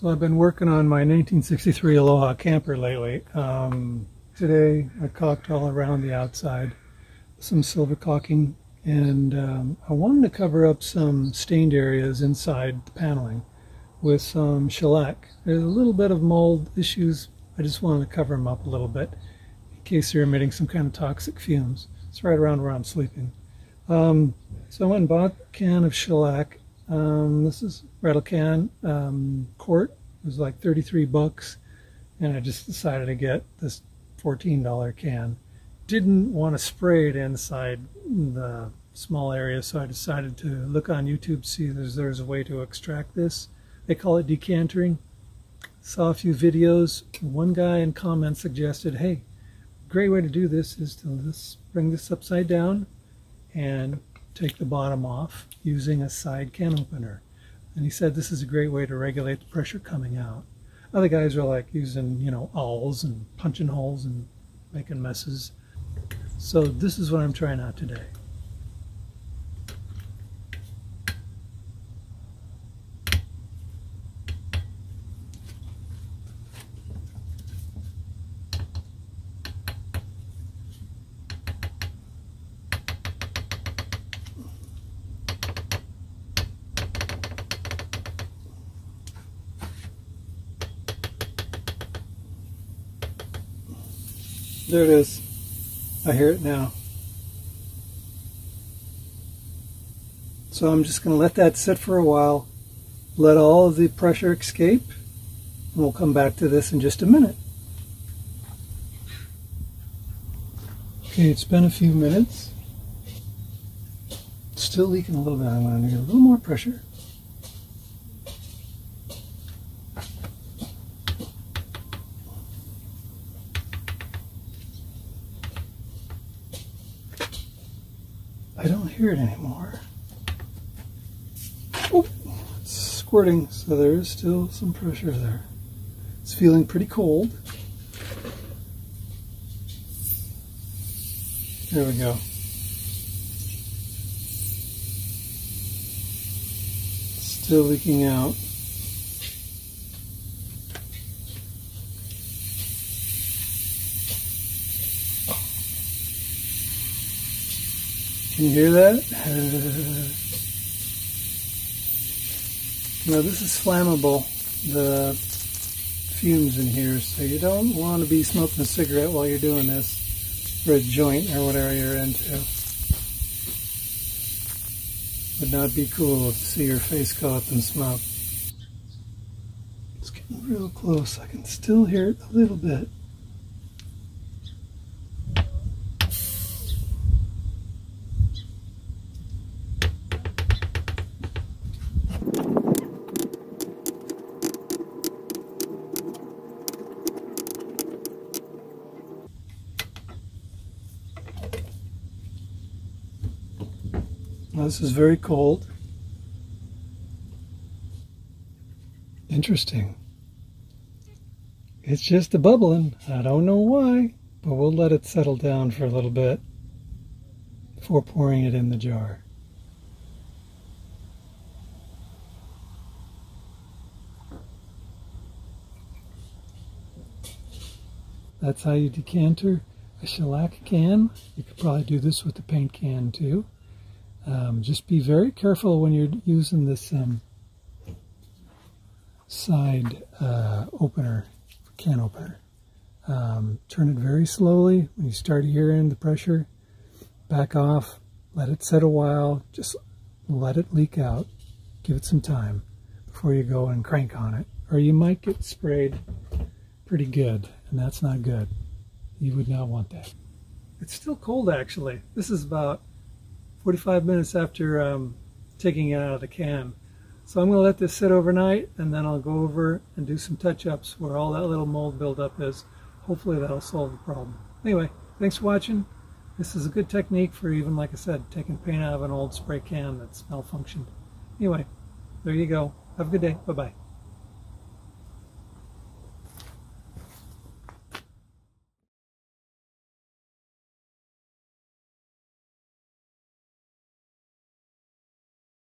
So I've been working on my 1963 Aloha camper lately. Um, today I caulked all around the outside, some silver caulking, and um, I wanted to cover up some stained areas inside the paneling with some shellac. There's a little bit of mold issues. I just wanted to cover them up a little bit in case they're emitting some kind of toxic fumes. It's right around where I'm sleeping. Um, so I went and bought a can of shellac um, this is rattle can um, quart. It was like 33 bucks, and I just decided to get this $14 can. Didn't want to spray it inside the small area, so I decided to look on YouTube, see if there's, there's a way to extract this. They call it decantering. Saw a few videos. One guy in comments suggested, hey, great way to do this is to just bring this upside down and take the bottom off using a side can opener. And he said this is a great way to regulate the pressure coming out. Other guys are like using, you know, awls and punching holes and making messes. So this is what I'm trying out today. There it is. I hear it now. So I'm just going to let that sit for a while, let all of the pressure escape, and we'll come back to this in just a minute. Okay, it's been a few minutes. It's still leaking a little bit. I'm going to get a little more pressure. I hear it anymore. Oh, it's squirting, so there is still some pressure there. It's feeling pretty cold. There we go. Still leaking out. Can you hear that? now this is flammable, the fumes in here, so you don't want to be smoking a cigarette while you're doing this, or a joint or whatever you're into. Would not be cool to see your face up in smoke. It's getting real close. I can still hear it a little bit. Now this is very cold. Interesting. It's just a bubbling. I don't know why, but we'll let it settle down for a little bit before pouring it in the jar. That's how you decanter a shellac can. You could probably do this with a paint can too. Um, just be very careful when you're using this um, side uh, opener, can opener. Um, turn it very slowly when you start hearing the pressure. Back off, let it set a while, just let it leak out. Give it some time before you go and crank on it. Or you might get sprayed pretty good, and that's not good. You would not want that. It's still cold actually. This is about 45 minutes after um, taking it out of the can. So I'm going to let this sit overnight and then I'll go over and do some touch-ups where all that little mold buildup is. Hopefully that'll solve the problem. Anyway, thanks for watching. This is a good technique for even, like I said, taking paint out of an old spray can that's malfunctioned. Anyway, there you go. Have a good day. Bye-bye.